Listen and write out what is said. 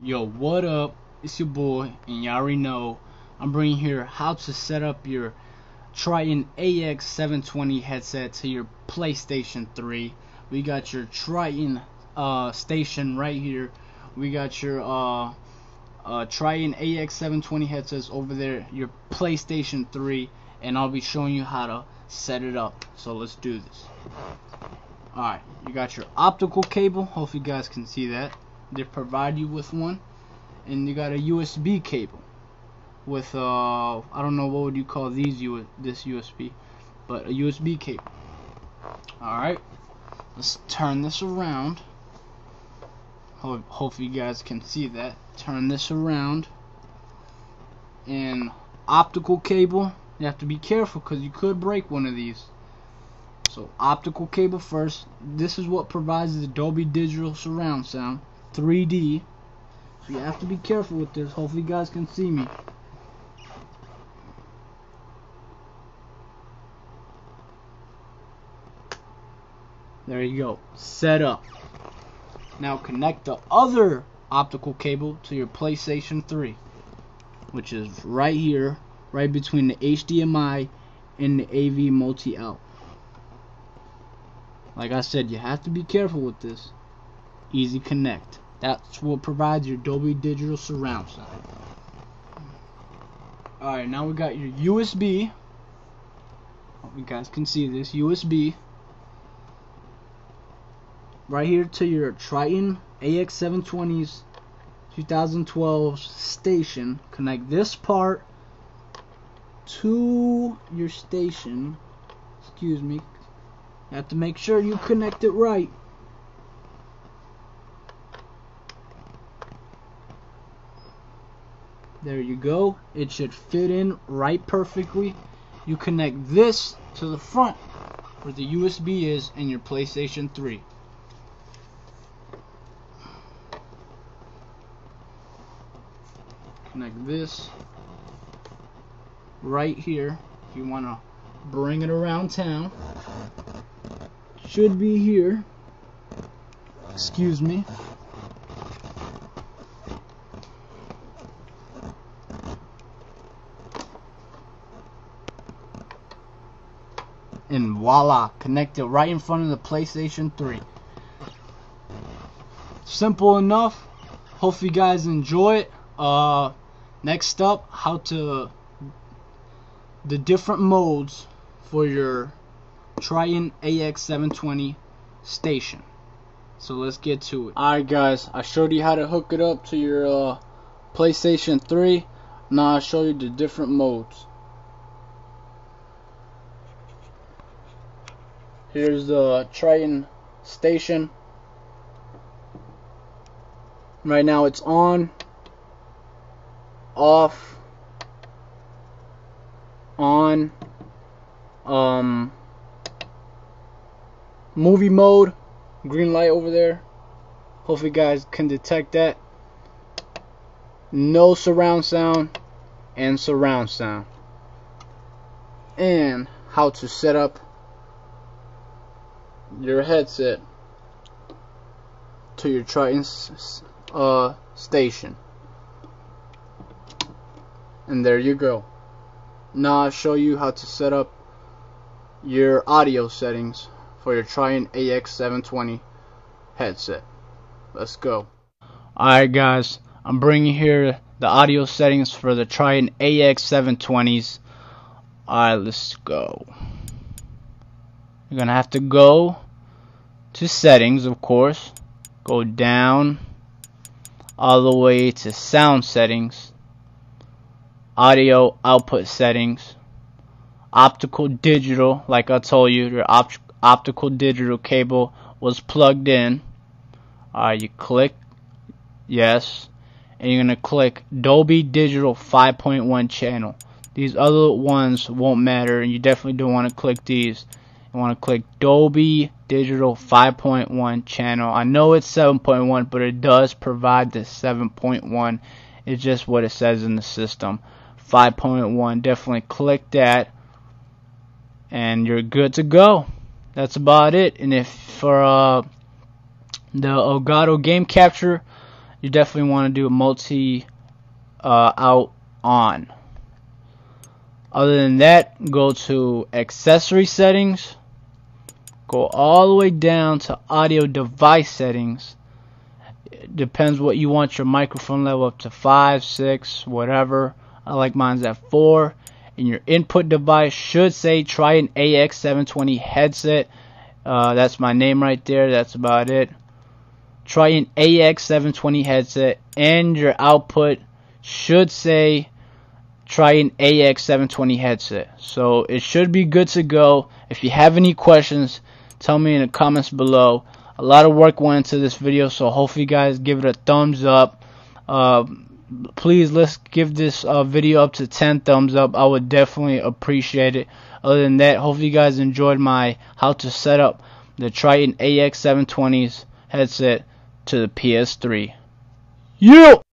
Yo, what up? It's your boy, and you all already know I'm bringing here how to set up your Tritton AX720 headset to your PlayStation 3. We got your Tritton uh, station right here. We got your uh, uh, Tritton AX720 headsets over there, your PlayStation 3, and I'll be showing you how to set it up. So let's do this. Alright, you got your optical cable. Hope you guys can see that they provide you with one and you got a USB cable with uh I don't know what would you call these this USB but a USB cable. Alright let's turn this around. Hope, hopefully you guys can see that. Turn this around. And optical cable you have to be careful because you could break one of these. So optical cable first. This is what provides the Dolby Digital surround sound 3D. So you have to be careful with this. Hopefully you guys can see me. There you go. Set up. Now connect the other optical cable to your PlayStation 3. Which is right here. Right between the HDMI and the AV multi-out. Like I said, you have to be careful with this. Easy Connect. That's what provides your Dolby Digital surround sound. Alright, now we got your USB. Hope you guys can see this. USB. Right here to your Tritton AX720's 2012 station. Connect this part to your station. Excuse me. You have to make sure you connect it right. There you go. It should fit in right perfectly. You connect this to the front where the USB is and your PlayStation 3. Connect this right here if you want to bring it around town. Should be here. Excuse me. And voila connected right in front of the PlayStation 3 simple enough. Hope you guys enjoy it. Uh, next up how to the different modes for your Tritton AX720 station. So let's get to it. Alright guys I showed you how to hook it up to your uh, PlayStation 3 now I'll show you the different modes Here's the Tritton station. Right now it's on, off, on, um, movie mode, green light over there. Hopefully guys can detect that. No surround sound and surround sound. And how to set up your headset to your Tritton uh, station. And there you go. Now I'll show you how to set up your audio settings for your Tritton AX720 headset. Let's go. Alright guys, I'm bringing here the audio settings for the Tritton AX720s. Alright, let's go. You're going to have to go to settings, of course. Go down all the way to sound settings, audio output settings, optical digital, like I told you, your op optical digital cable was plugged in. Alright, you click yes, and you're to click Dolby Digital 5.1 channel. These other ones won't matter, and you definitely don't want to click these want to click Dolby Digital 5.1 channel. I know it's 7.1, but it does provide the 7.1. It's just what it says in the system. 5.1. Definitely click that, and you're good to go. That's about it. And if for uh, the Elgato game capture you definitely want to do a multi uh, out on. Other than that, go to accessory settings. Go all the way down to audio device settings. It depends what you want your microphone level up to 5, 6, whatever. I like mine's at 4. And your input device should say Tritton AX720 headset. Uh, that's my name right there. That's about it. Try an AX720 headset. And your output should say Tritton AX720 headset. So it should be good to go. If you have any questions, tell me in the comments below. A lot of work went into this video, so hopefully you guys give it a thumbs up. Uh, please let's give this uh, video up to 10 thumbs up. I would definitely appreciate it. Other than that, hopefully you guys enjoyed my how to set up the Tritton AX720's headset to the PS3. You!